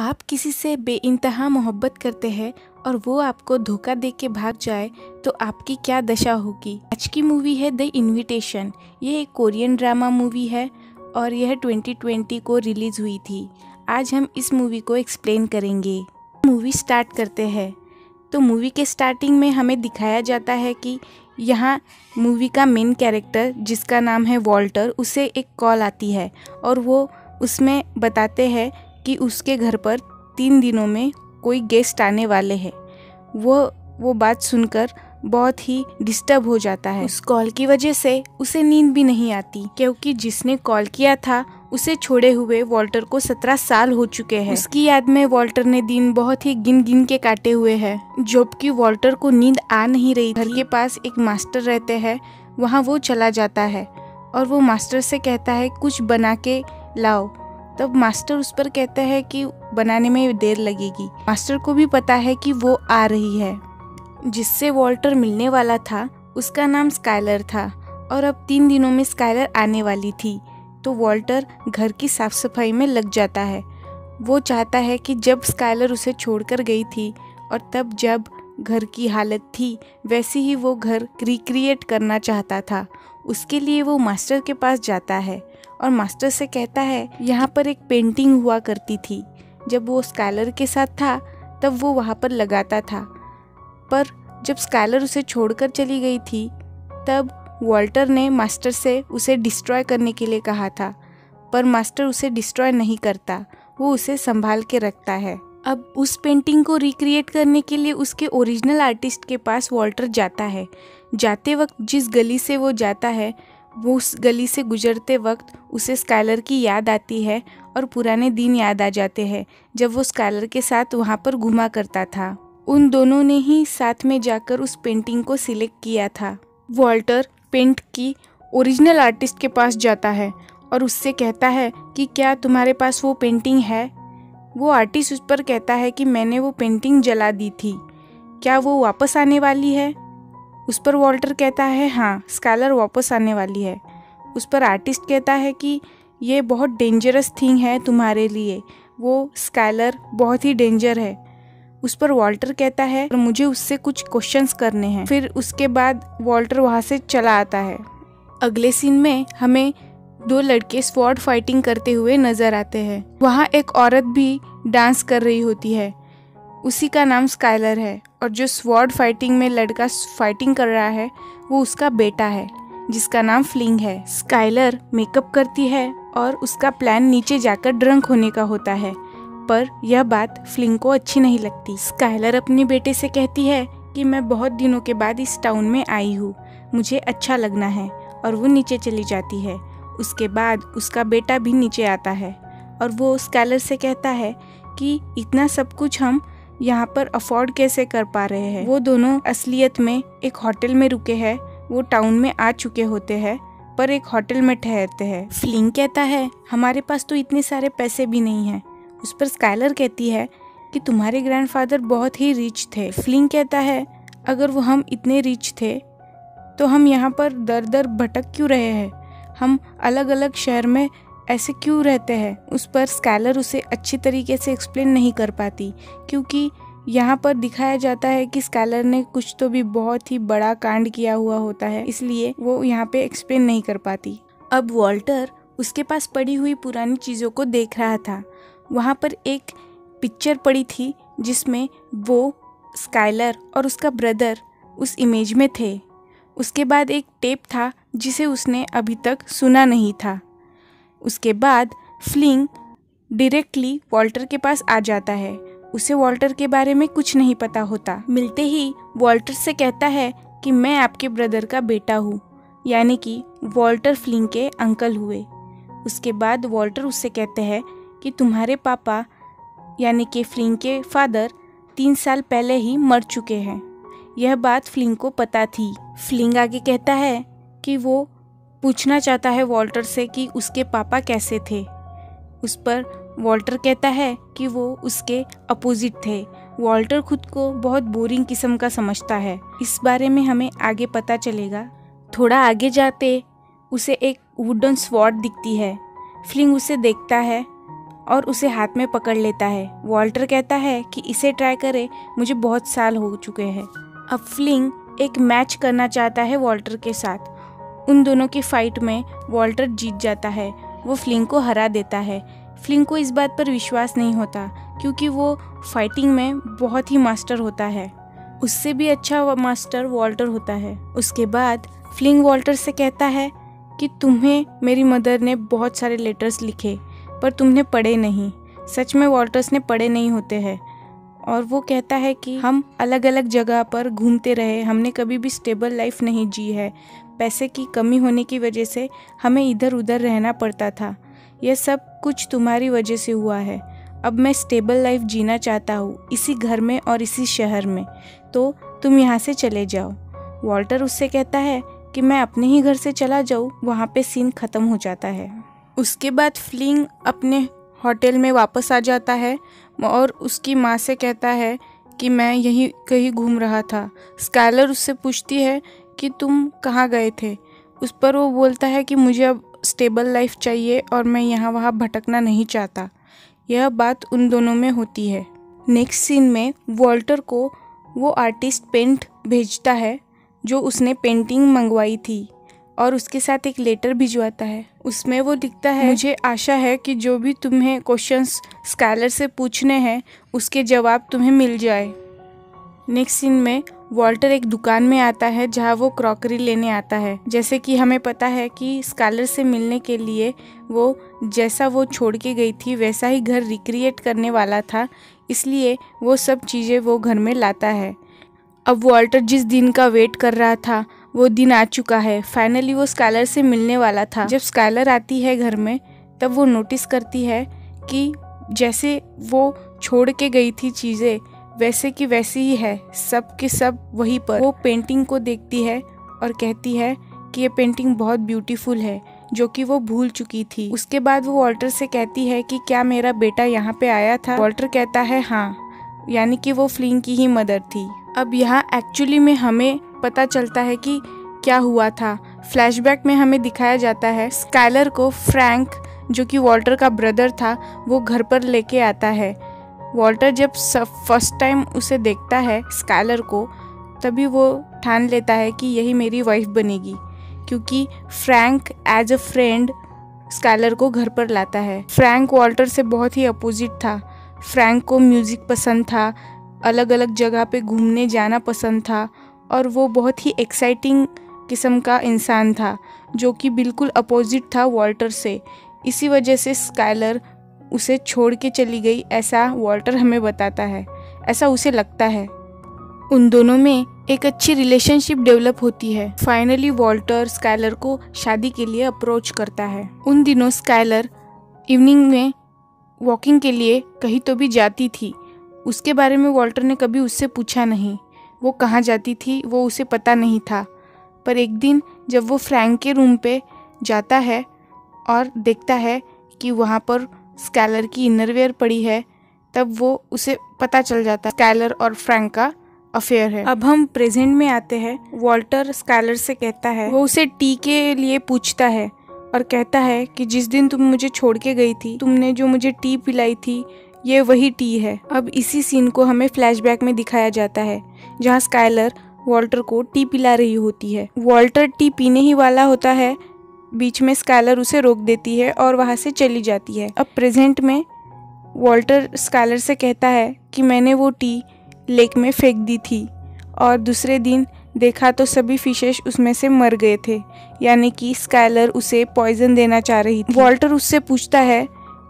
आप किसी से बेइंतहा मोहब्बत करते हैं और वो आपको धोखा दे के भाग जाए तो आपकी क्या दशा होगी? आज की मूवी है द इनविटेशन ये एक कोरियन ड्रामा मूवी है और यह 2020 को रिलीज़ हुई थी। आज हम इस मूवी को एक्सप्लेन करेंगे। मूवी स्टार्ट करते हैं। तो मूवी के स्टार्टिंग में हमें दिखाया जाता है कि यहाँ मूवी का मेन कैरेक्टर जिसका नाम है वॉल्टर उसे एक कॉल आती है और वो उसमें बताते हैं कि उसके घर पर तीन दिनों में कोई गेस्ट आने वाले हैं। वो वो बात सुनकर बहुत ही डिस्टर्ब हो जाता है। उस कॉल की वजह से उसे नींद भी नहीं आती, क्योंकि जिसने कॉल किया था, उसे छोड़े हुए वॉल्टर को सत्रह साल हो चुके हैं। उसकी याद में वॉल्टर ने दिन बहुत ही गिन गिन के काटे हुए हैं, जबकि वॉल्टर को नींद आ नहीं रही। घर के पास एक मास्टर रहते हैं, वहाँ वो चला जाता है, और वो मास्टर से कहता है, कुछ बना के लाओ। तब मास्टर उस पर कहता है कि बनाने में देर लगेगी। मास्टर को भी पता है कि वो आ रही है, जिससे वॉल्टर मिलने वाला था। उसका नाम स्काइलर था और अब तीन दिनों में स्काइलर आने वाली थी तो वॉल्टर घर की साफ़ सफ़ाई में लग जाता है। वो चाहता है कि जब स्काइलर उसे छोड़कर गई थी और तब जब घर की हालत थी, वैसे ही वो घर रिक्रिएट करना चाहता था। उसके लिए वो मास्टर के पास जाता है। और मास्टर से कहता है, यहाँ पर एक पेंटिंग हुआ करती थी। जब वो स्कैलर के साथ था, तब वो वहाँ पर लगाता था। पर जब स्कैलर उसे छोड़कर चली गई थी, तब वॉल्टर ने मास्टर से उसे डिस्ट्रॉय करने के लिए कहा था। पर मास्टर उसे डिस्ट्रॉय नहीं करता, वो उसे संभाल के रखता है। अब उस पेंटिंग को रिक्रिएट करने के लिए उसके ओरिजिनल आर्टिस्ट के पास वॉल्टर जाता है। जाते वक्त जिस गली से वो जाता है वो उस गली से गुजरते वक्त उसे स्काइलर की याद आती है और पुराने दिन याद आ जाते हैं, जब वो स्काइलर के साथ वहाँ पर घुमा करता था। उन दोनों ने ही साथ में जाकर उस पेंटिंग को सिलेक्ट किया था। वॉल्टर पेंट की ओरिजिनल आर्टिस्ट के पास जाता है और उससे कहता है कि क्या तुम्हारे पास वो पेंटिंग है? वो आर्टिस्ट उस पर कहता है कि मैंने वो पेंटिंग जला दी थी। क्या वो वापस आने वाली है? उस पर वॉल्टर कहता है हाँ स्कॉलर वापस आने वाली है। उस पर आर्टिस्ट कहता है कि, ये बहुत डेंजरस थिंग है तुम्हारे लिए। वो स्कॉलर बहुत ही डेंजर है। उस पर वॉल्टर कहता है मुझे उससे कुछ क्वेश्चंस करने हैं। फिर उसके बाद वॉल्टर वहाँ से चला आता है। अगले सीन में हमें दो लड़के स्वॉर्ड फाइटिंग करते हुए नज़र आते हैं। वहाँ एक औरत भी डांस कर रही होती है। उसी का नाम स्काइलर है और जो स्वॉर्ड फाइटिंग में लड़का फाइटिंग कर रहा है, वो उसका बेटा है, जिसका नाम फ्लिंग है। स्काइलर मेकअप करती है और उसका प्लान नीचे जाकर ड्रंक होने का होता है। पर यह बात फ्लिंग को अच्छी नहीं लगती। स्काइलर अपने बेटे से कहती है कि मैं बहुत दिनों के बाद इस टाउन में आई हूँ, मुझे अच्छा लगना है और वो नीचे चली जाती है। उसके बाद उसका बेटा भी नीचे आता है और वो स्कैलर से कहता है कि इतना सब कुछ हम यहाँ पर अफोर्ड कैसे कर पा रहे हैं? वो दोनों असलियत में एक होटल में रुके हैं। वो टाउन में आ चुके होते हैं, पर एक होटल में ठहरते हैं। फ्लिंग कहता है, हमारे पास तो इतने सारे पैसे भी नहीं हैं। उस पर स्काइलर कहती है कि, तुम्हारे ग्रैंडफादर बहुत ही रिच थे। फ्लिंग कहता है, अगर वो हम इतने रिच थे तो हम यहाँ पर दर दर भटक क्यों रहे हैं? हम अलग अलग शहर में ऐसे क्यों रहते हैं? उस पर स्कैलर उसे अच्छी तरीके से एक्सप्लेन नहीं कर पाती, क्योंकि यहाँ पर दिखाया जाता है कि स्कैलर ने कुछ तो भी बहुत ही बड़ा कांड किया हुआ होता है, इसलिए वो यहाँ पे एक्सप्लेन नहीं कर पाती। अब वॉल्टर उसके पास पड़ी हुई पुरानी चीज़ों को देख रहा था। वहाँ पर एक पिक्चर पड़ी थी, जिसमें वो स्काइलर और उसका ब्रदर उस इमेज में थे। उसके बाद एक टेप था, जिसे उसने अभी तक सुना नहीं था। उसके बाद फ्लिंग डायरेक्टली वॉल्टर के पास आ जाता है। उसे वॉल्टर के बारे में कुछ नहीं पता होता। मिलते ही वॉल्टर से कहता है कि मैं आपके ब्रदर का बेटा हूँ, यानी कि वॉल्टर फ्लिंग के अंकल हुए। उसके बाद वॉल्टर उससे कहते हैं कि तुम्हारे पापा, यानी कि फ्लिंग के फादर, तीन साल पहले ही मर चुके हैं। यह बात फ्लिंग को पता थी। फ्लिंग आगे कहता है कि वो पूछना चाहता है वॉल्टर से कि उसके पापा कैसे थे। उस पर वॉल्टर कहता है कि वो उसके अपोजिट थे। वॉल्टर खुद को बहुत बोरिंग किस्म का समझता है। इस बारे में हमें आगे पता चलेगा। थोड़ा आगे जाते उसे एक वुडन स्वॉर्ड दिखती है। फ्लिंग उसे देखता है और उसे हाथ में पकड़ लेता है। वॉल्टर कहता है कि इसे ट्राई करे, मुझे बहुत साल हो चुके हैं। अब फ्लिंग एक मैच करना चाहता है वॉल्टर के साथ। उन दोनों की फाइट में वॉल्टर जीत जाता है। वो फ्लिंग को हरा देता है। फ्लिंग को इस बात पर विश्वास नहीं होता, क्योंकि वो फाइटिंग में बहुत ही मास्टर होता है। उससे भी अच्छा मास्टर वॉल्टर होता है। उसके बाद फ्लिंग वॉल्टर से कहता है कि तुम्हें मेरी मदर ने बहुत सारे लेटर्स लिखे, पर तुमने पढ़े नहीं। सच में वॉल्टर्स ने पढ़े नहीं होते हैं। और वो कहता है कि हम अलग अलग जगह पर घूमते रहे, हमने कभी भी स्टेबल लाइफ नहीं जी है। पैसे की कमी होने की वजह से हमें इधर उधर रहना पड़ता था। यह सब कुछ तुम्हारी वजह से हुआ है। अब मैं स्टेबल लाइफ जीना चाहता हूँ, इसी घर में और इसी शहर में। तो तुम यहाँ से चले जाओ। वॉल्टर उससे कहता है कि मैं अपने ही घर से चला जाऊँ, वहाँ पे सीन ख़त्म हो जाता है। उसके बाद फ्लिंग अपने होटल में वापस आ जाता है और उसकी माँ से कहता है कि मैं यहीं कहीं घूम रहा था। स्कैलर उससे पूछती है कि तुम कहाँ गए थे? उस पर वो बोलता है कि मुझे अब स्टेबल लाइफ चाहिए और मैं यहाँ वहाँ भटकना नहीं चाहता। यह बात उन दोनों में होती है। नेक्स्ट सीन में वॉल्टर को वो आर्टिस्ट पेंट भेजता है, जो उसने पेंटिंग मंगवाई थी। और उसके साथ एक लेटर भिजवाता है। उसमें वो लिखता है, मुझे आशा है कि जो भी तुम्हें क्वेश्चंस स्कॉलर से पूछने हैं, उसके जवाब तुम्हें मिल जाए। नेक्स्ट सीन में वॉल्टर एक दुकान में आता है, जहाँ वो क्रॉकरी लेने आता है। जैसे कि हमें पता है कि स्कॉलर से मिलने के लिए वो जैसा वो छोड़ के गई थी, वैसा ही घर रिक्रिएट करने वाला था। इसलिए वो सब चीज़ें वो घर में लाता है। अब वॉल्टर जिस दिन का वेट कर रहा था वो दिन आ चुका है। फाइनली वो स्कालर से मिलने वाला था। जब स्कालर आती है घर में, तब वो नोटिस करती है कि जैसे वो छोड़ के गई थी चीज़ें, वैसे की वैसी ही है। सब के सब वहीं पर। वो पेंटिंग को देखती है और कहती है कि ये पेंटिंग बहुत ब्यूटीफुल है, जो कि वो भूल चुकी थी। उसके बाद वो वॉल्टर से कहती है कि क्या मेरा बेटा यहाँ पे आया था? वॉल्टर कहता है हाँ। यानी कि वो फ्लिंग की ही मदर थी। अब यहाँ एक्चुअली में हमें पता चलता है कि क्या हुआ था। फ्लैशबैक में हमें दिखाया जाता है स्काइलर को फ्रैंक जो कि वॉल्टर का ब्रदर था, वो घर पर लेके आता है। वॉल्टर जब फ़र्स्ट टाइम उसे देखता है स्काइलर को, तभी वो ठान लेता है कि यही मेरी वाइफ बनेगी, क्योंकि Frank as a friend Skyler को घर पर लाता है। फ्रैंक वॉल्टर से बहुत ही अपोजिट था। फ्रैंक को म्यूज़िक पसंद था अलग अलग जगह पे घूमने जाना पसंद था। और वो बहुत ही एक्साइटिंग किस्म का इंसान था, जो कि बिल्कुल अपोजिट था वॉल्टर से। इसी वजह से स्काइलर उसे छोड़ के चली गई, ऐसा वॉल्टर हमें बताता है, ऐसा उसे लगता है। उन दोनों में एक अच्छी रिलेशनशिप डेवलप होती है। फाइनली वॉल्टर स्काइलर को शादी के लिए अप्रोच करता है। उन दिनों स्काइलर इवनिंग में वॉकिंग के लिए कहीं तो भी जाती थी। उसके बारे में वॉल्टर ने कभी उससे पूछा नहीं। वो कहाँ जाती थी वो उसे पता नहीं था। पर एक दिन जब वो फ्रैंक के रूम पे जाता है और देखता है कि वहाँ पर स्कैलर की इनरवेयर पड़ी है तब वो उसे पता चल जाता है स्कैलर और फ्रैंक का अफेयर है। अब हम प्रेजेंट में आते हैं। वॉल्टर स्कैलर से कहता है वो उसे टी के लिए पूछता है और कहता है कि जिस दिन तुम मुझे छोड़ के गई थी तुमने जो मुझे टी पिलाई थी ये वही टी है। अब इसी सीन को हमें फ्लैशबैक में दिखाया जाता है। जहाँ स्काइलर वॉल्टर को टी पिला रही होती है। वॉल्टर टी पीने ही वाला होता है। बीच में स्काइलर उसे रोक देती है और वहाँ से चली जाती है। अब प्रेजेंट में वॉल्टर स्काइलर से कहता है कि मैंने वो टी लेक में फेंक दी थी और दूसरे दिन देखा तो सभी फिशेस उसमें से मर गए थे, यानी कि स्काइलर उसे पॉइजन देना चाह रही थी। वॉल्टर उससे पूछता है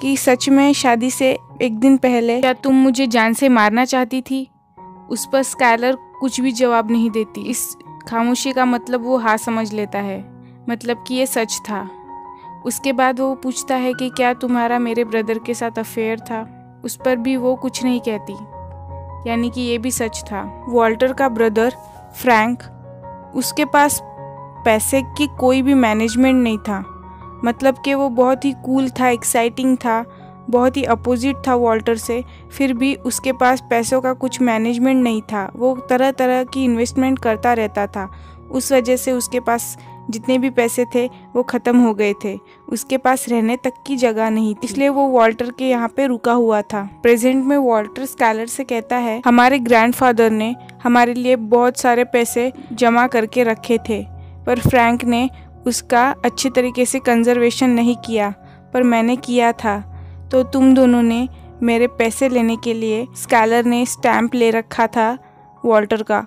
कि सच में शादी से एक दिन पहले क्या तुम मुझे जान से मारना चाहती थी? उस पर स्काइलर कुछ भी जवाब नहीं देती। इस खामोशी का मतलब वो हाँ समझ लेता है। मतलब कि ये सच था। उसके बाद वो पूछता है कि क्या तुम्हारा मेरे ब्रदर के साथ अफेयर था? उस पर भी वो कुछ नहीं कहती। यानी कि ये भी सच था। वॉल्टर का ब्रदर, फ्रैंक, उसके पास पैसे की कोई भी मैनेजमेंट नहीं था। मतलब कि वो बहुत ही कूल था एक्साइटिंग था। बहुत ही अपोजिट था वॉल्टर से। फिर भी उसके पास पैसों का कुछ मैनेजमेंट नहीं था। वो तरह तरह की इन्वेस्टमेंट करता रहता था। उस वजह से उसके पास जितने भी पैसे थे, वो ख़त्म हो गए थे। उसके पास रहने तक की जगह नहीं थी। इसलिए वो वॉल्टर के यहाँ पे रुका हुआ था। प्रेजेंट में वॉल्टर स्कैलर से कहता है, हमारे ग्रैंडफादर ने हमारे लिए बहुत सारे पैसे जमा करके रखे थे, पर फ्रैंक ने उसका अच्छी तरीके से कंजर्वेशन नहीं किया, पर मैंने किया था। तो तुम दोनों ने मेरे पैसे लेने के लिए स्कैलर ने स्टैम्प ले रखा था वॉल्टर का।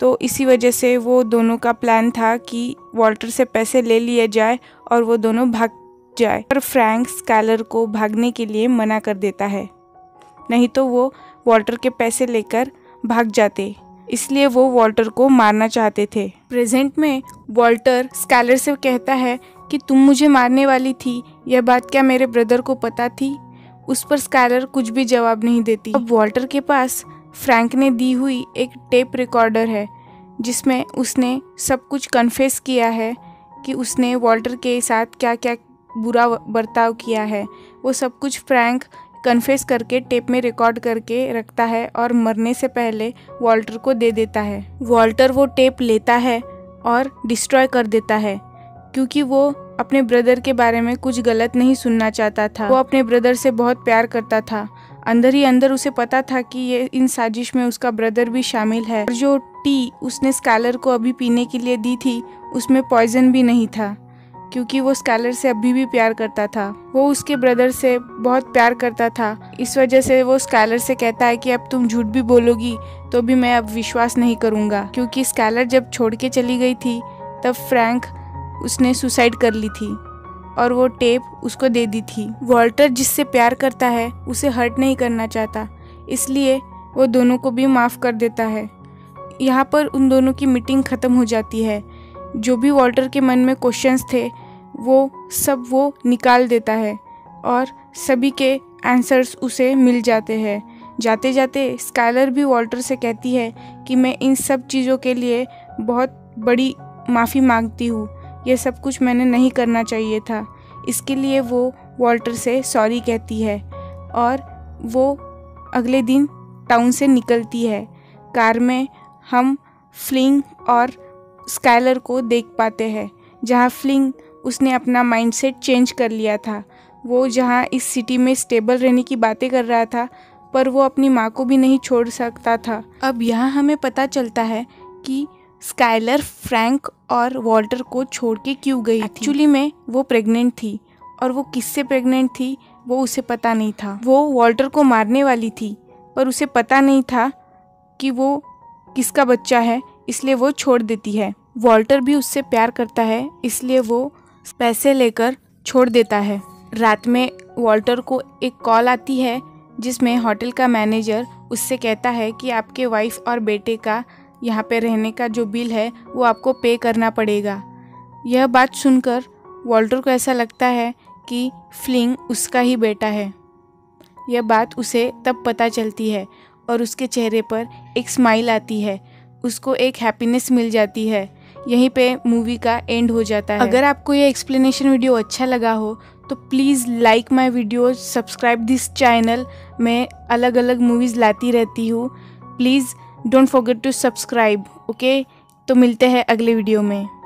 तो इसी वजह से वो दोनों का प्लान था कि वॉल्टर से पैसे ले लिए जाए और वो दोनों भाग जाए। पर फ्रैंक स्कैलर को भागने के लिए मना कर देता है। नहीं तो वो वॉल्टर के पैसे लेकर भाग जाते। इसलिए वो वॉल्टर को मारना चाहते थे। प्रेजेंट में वॉल्टर स्कैलर से कहता है कि तुम मुझे मारने वाली थी, यह बात क्या मेरे ब्रदर को पता थी? उस पर स्कैलर कुछ भी जवाब नहीं देती। अब वॉल्टर के पास फ्रैंक ने दी हुई एक टेप रिकॉर्डर है, जिसमें उसने सब कुछ कन्फेस किया है कि उसने वॉल्टर के साथ क्या क्या बुरा बर्ताव किया है। वो सब कुछ फ्रैंक कन्फेस करके टेप में रिकॉर्ड करके रखता है और मरने से पहले वॉल्टर को दे देता है। वॉल्टर वो टेप लेता है और डिस्ट्रॉय कर देता है। क्योंकि वो अपने ब्रदर के बारे में कुछ गलत नहीं सुनना चाहता था। वो अपने ब्रदर से बहुत प्यार करता था। अंदर ही अंदर उसे पता था कि ये इन साजिश में उसका ब्रदर भी शामिल है। और जो टी उसने स्कैलर को अभी पीने के लिए दी थी, उसमें पॉइजन भी नहीं था, क्योंकि वो स्कैलर से अभी भी प्यार करता था। वो उसके ब्रदर से बहुत प्यार करता था। इस वजह से वो स्कैलर से कहता है कि अब तुम झूठ भी बोलोगी तो भी मैं अब विश्वास नहीं करूँगा। क्योंकि स्कैलर जब छोड़ के चली गई थी, तब फ्रैंक उसने सुसाइड कर ली थी और वो टेप उसको दे दी थी। वॉल्टर जिससे प्यार करता है, उसे हर्ट नहीं करना चाहता, इसलिए वो दोनों को भी माफ़ कर देता है। यहाँ पर उन दोनों की मीटिंग ख़त्म हो जाती है। जो भी वॉल्टर के मन में क्वेश्चंस थे, वो सब वो निकाल देता है और सभी के आंसर्स उसे मिल जाते हैं। जाते जाते स्काइलर भी वॉल्टर से कहती है कि मैं इन सब चीज़ों के लिए बहुत बड़ी माफ़ी मांगती हूँ। ये सब कुछ मैंने नहीं करना चाहिए था। इसके लिए वो वॉल्टर से सॉरी कहती है और वो अगले दिन टाउन से निकलती है। कार में हम फ्लिंग और स्काइलर को देख पाते हैं, जहाँ फ्लिंग उसने अपना माइंडसेट चेंज कर लिया था। वो जहाँ इस सिटी में स्टेबल रहने की बातें कर रहा था, पर वो अपनी माँ को भी नहीं छोड़ सकता था। अब यहाँ हमें पता चलता है कि स्काइलर फ्रैंक और वॉल्टर को छोड़ के क्यों गई एक्चुअली में वो प्रेग्नेंट थी और वो किससे प्रेग्नेंट थी वो उसे पता नहीं था। वो वॉल्टर को मारने वाली थी पर उसे पता नहीं था कि वो किसका बच्चा है, इसलिए वो छोड़ देती है। वॉल्टर भी उससे प्यार करता है, इसलिए वो पैसे लेकर छोड़ देता है। रात में वॉल्टर को एक कॉल आती है जिसमें होटल का मैनेजर उससे कहता है कि आपके वाइफ और बेटे का यहाँ पे रहने का जो बिल है, वो आपको पे करना पड़ेगा। यह बात सुनकर वॉल्टर को ऐसा लगता है कि फ्लिंग उसका ही बेटा है। यह बात उसे तब पता चलती है और उसके चेहरे पर एक स्माइल आती है। उसको एक हैप्पीनेस मिल जाती है। यहीं पे मूवी का एंड हो जाता है। अगर आपको ये एक्सप्लेनेशन वीडियो अच्छा लगा हो तो please like my video subscribe this channel मैं अलग अलग मूवीज़ लाती रहती हूँ। Please don't forget to subscribe okay तो मिलते हैं अगले वीडियो में।